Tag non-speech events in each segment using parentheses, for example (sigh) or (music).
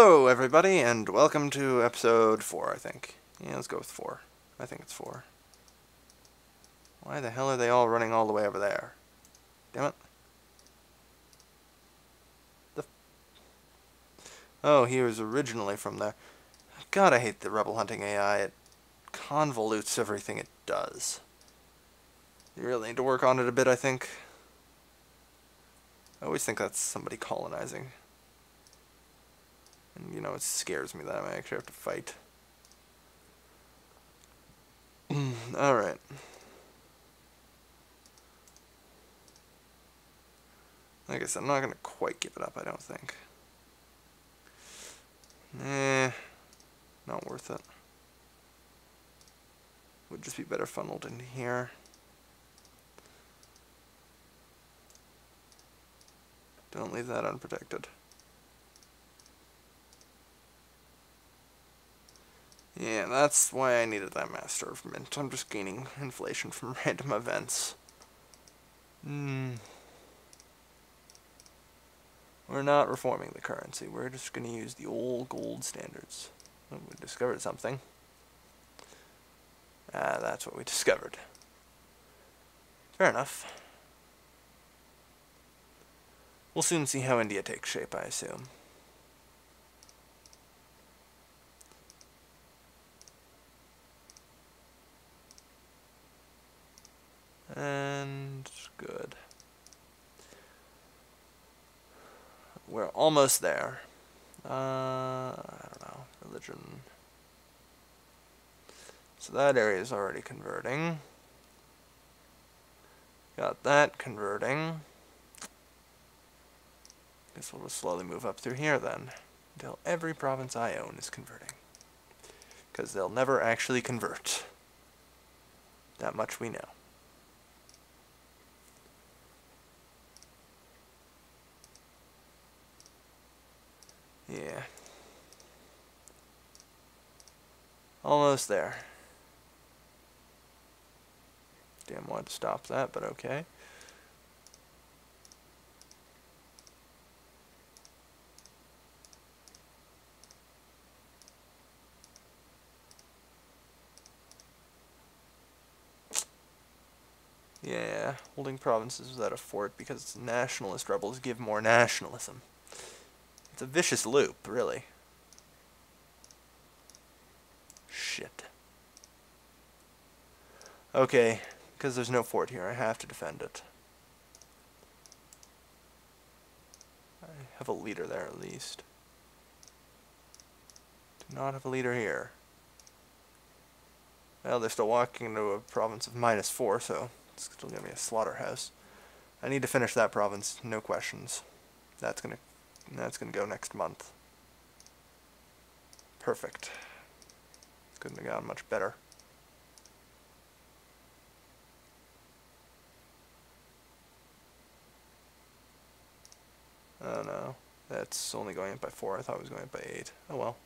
Hello, everybody, and welcome to episode 4, I think. Yeah, let's go with 4. I think it's 4. Why the hell are they all running all the way over there? Damn it. The oh, he was originally from there. God, I hate the rebel hunting AI. It convolutes everything it does. You really need to work on it a bit, I think. I always think that's somebody colonizing. And, you know, it scares me that I actually have to fight. (clears throat) Alright. Like I guess I'm not going to quite give it up, I don't think. Eh, not worth it. Would just be better funneled in here. Don't leave that unprotected. Yeah, that's why I needed that Master of Mint. I'm just gaining inflation from (laughs) random events. Hmm. We're not reforming the currency. We're just going to use the old gold standards. Oh, we discovered something. Ah, that's what we (laughs) discovered. Fair enough. We'll soon see how India takes shape, I assume. And good. We're almost there. Uh, I don't know. Religion. So that area is already converting. Got that converting. Guess we'll just slowly move up through here then. Until every province I own is converting. Because they'll never actually convert. That much we know. Yeah. Almost there. Damn, wanted to stop that, but okay. Yeah, holding provinces without a fort because nationalist rebels give more nationalism. It's a vicious loop, really. Shit. Okay, because there's no fort here, I have to defend it. I have a leader there at least. Do not have a leader here. Well, they're still walking into a province of minus four, so it's still gonna be a slaughterhouse. I need to finish that province, no questions. That's gonna that's going to go next month. Perfect. Couldn't have gone much better. Oh no, that's only going up by 4. I thought it was going up by 8. Oh well.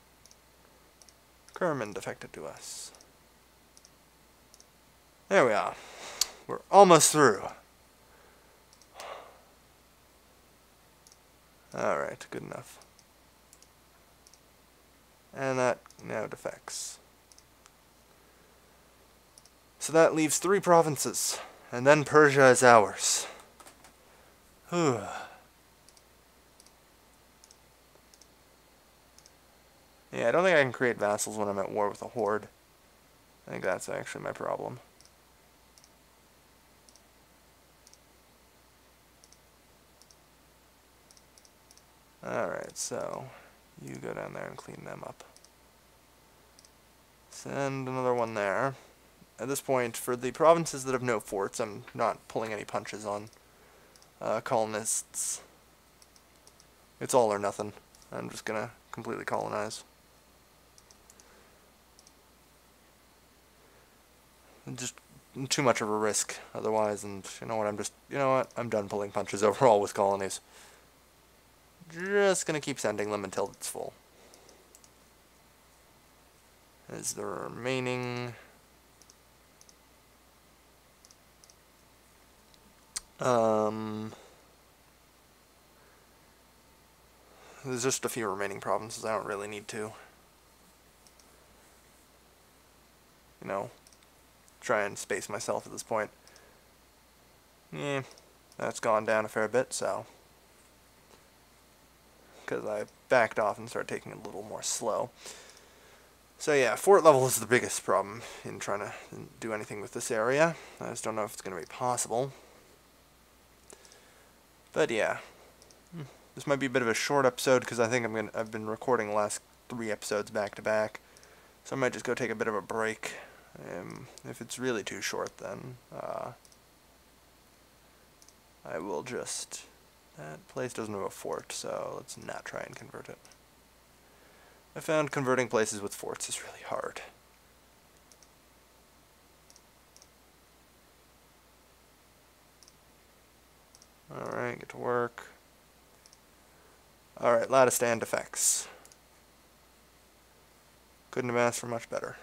Kerman defected to us. There we are. We're almost through. Alright, good enough. And that now defects. So that leaves three provinces, and then Persia is ours. Whew. Yeah, I don't think I can create vassals when I'm at war with a horde. I think that's actually my problem. Alright, so you go down there and clean them up. Send another one there. At this point, for the provinces that have no forts, I'm not pulling any punches on uh, colonists. It's all or nothing. I'm just gonna completely colonize. Just too much of a risk otherwise, and you know what, I'm just, you know what, I'm done pulling punches (laughs) overall with colonies. Just going to keep sending them until it's full. Is the remaining... Um... There's just a few remaining provinces. I don't really need to. You know, try and space myself at this point. Yeah, that's gone down a fair bit, so. Because I backed off and started taking it a little more slow. So yeah, fort level is the biggest problem in trying to do anything with this area. I just don't know if it's going to be possible. But yeah, hmm, this might be a bit of a short episode because I think I'm gonna I've been recording the last three episodes back to back, so I might just go take a bit of a break. Um, if it's really too short, then uh, I will just. That place doesn't have a fort, so let's not try and convert it. I found converting places with forts is really hard. Alright, get to work. Alright, Laristan defects. Couldn't have asked for much better.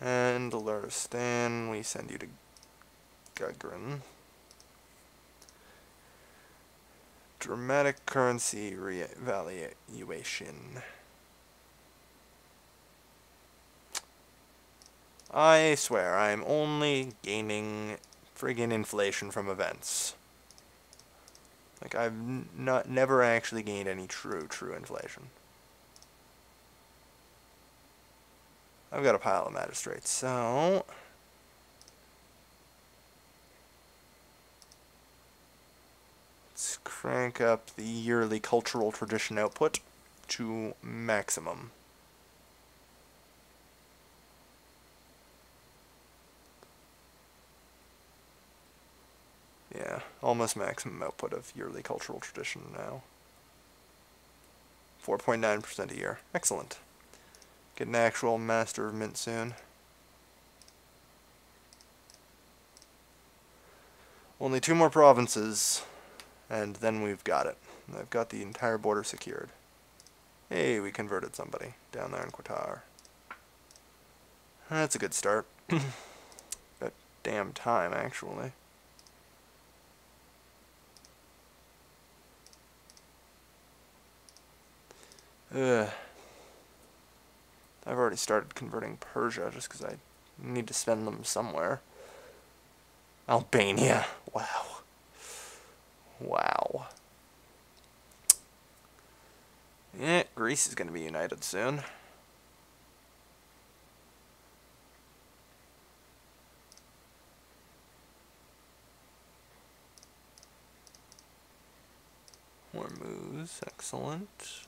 And Luristan, we send you to Gugrin. Dramatic currency revaluation. I swear, I'm only gaining friggin' inflation from events. Like, I've not never actually gained any true, true inflation. I've got a pile of magistrates, so... Let's crank up the yearly cultural tradition output to maximum. Yeah, almost maximum output of yearly cultural tradition now. 4.9% a year. Excellent. Get an actual Master of Mint soon. Only two more provinces, and then we've got it. I've got the entire border secured. Hey, we converted somebody down there in Qatar. That's a good start. (coughs) About damn time, actually. Ugh. I've already started converting Persia just because I need to spend them somewhere. Albania. Wow. Wow. Yeah, Greece is going to be united soon. More moves, excellent.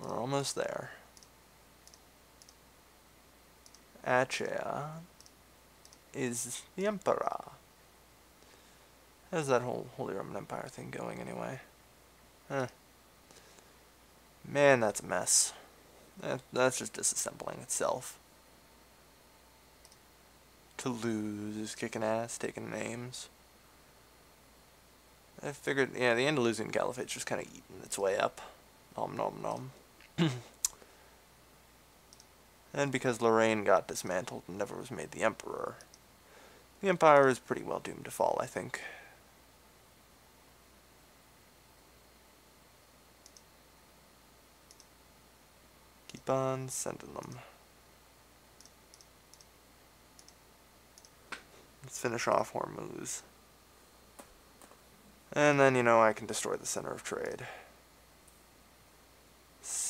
We're almost there. Achaea is the Emperor. How's that whole Holy Roman Empire thing going anyway? Huh. Man, that's a mess. That, that's just disassembling itself. Toulouse is kicking ass, taking names. I figured, yeah, the Andalusian Caliphate's just kind of eating its way up. Nom nom nom. (clears throat) and because Lorraine got dismantled and never was made the emperor, the empire is pretty well doomed to fall, I think. Keep on sending them. Let's finish off Hormuz. And then, you know, I can destroy the center of trade.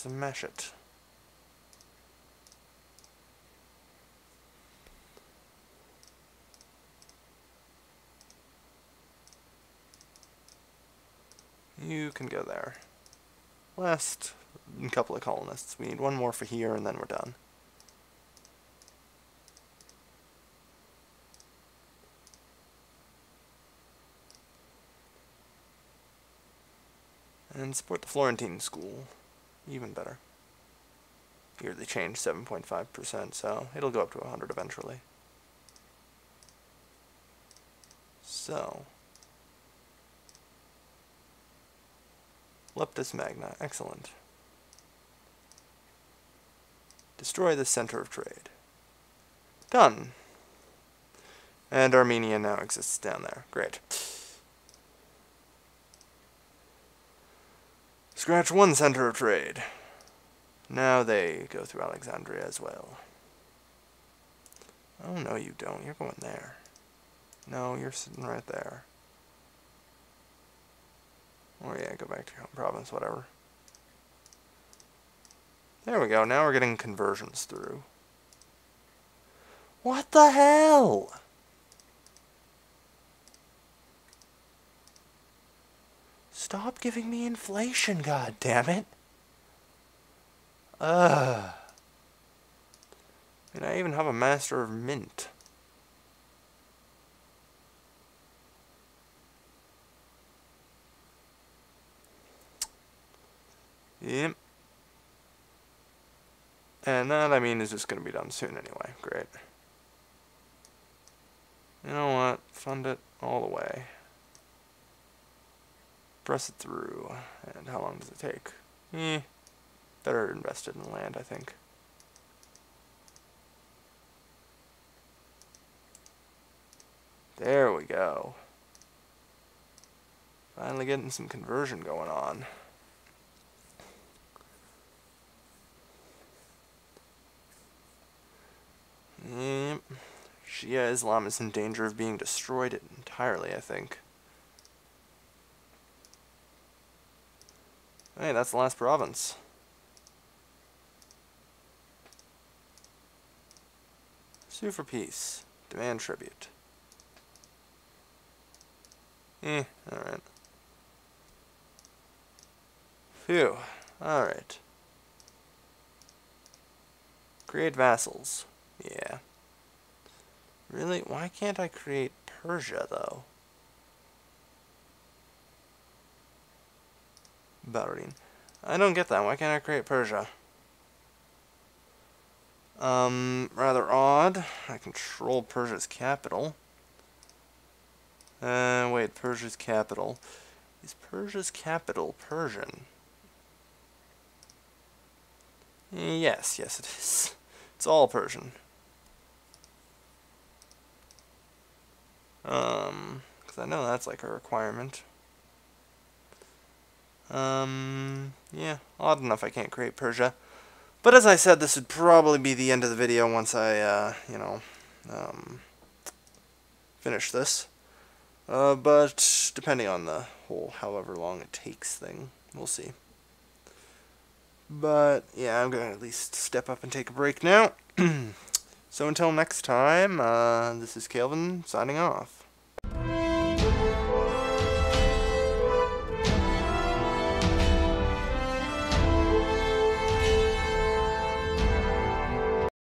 Smash it. You can go there. Last couple of colonists. We need one more for here and then we're done. And support the Florentine school even better. Here they changed 7.5%, so it'll go up to 100 eventually. So, Leptis Magna, excellent. Destroy the center of trade. Done. And Armenia now exists down there. Great. Scratch one center of trade. Now they go through Alexandria as well. Oh, no, you don't. You're going there. No, you're sitting right there. Or, yeah, go back to your home province, whatever. There we go. Now we're getting conversions through. What the hell? Stop giving me inflation, god damn it. Ugh. And I even have a master of mint. Yep. And that, I mean, is just going to be done soon anyway. Great. You know what? Fund it all the way. Press it through. And how long does it take? Eh. Better invested in land, I think. There we go. Finally getting some conversion going on. Yep. Shia Islam is in danger of being destroyed entirely, I think. Hey, that's the last province. Sue for peace. Demand tribute. Eh, alright. Phew. Alright. Create vassals. Yeah. Really? Why can't I create Persia, though? Bahrain. I don't get that. Why can't I create Persia? Um, rather odd. I control Persia's capital. Uh, wait, Persia's capital. Is Persia's capital Persian? Yes, yes it is. (laughs) It's all Persian. Um, because I know that's like a requirement. Um, yeah, odd enough I can't create Persia. But as I said, this would probably be the end of the video once I, uh, you know, um, finish this. Uh, but depending on the whole however long it takes thing, we'll see. But, yeah, I'm going to at least step up and take a break now. (clears throat) So until next time, uh, this is Kailvin signing off.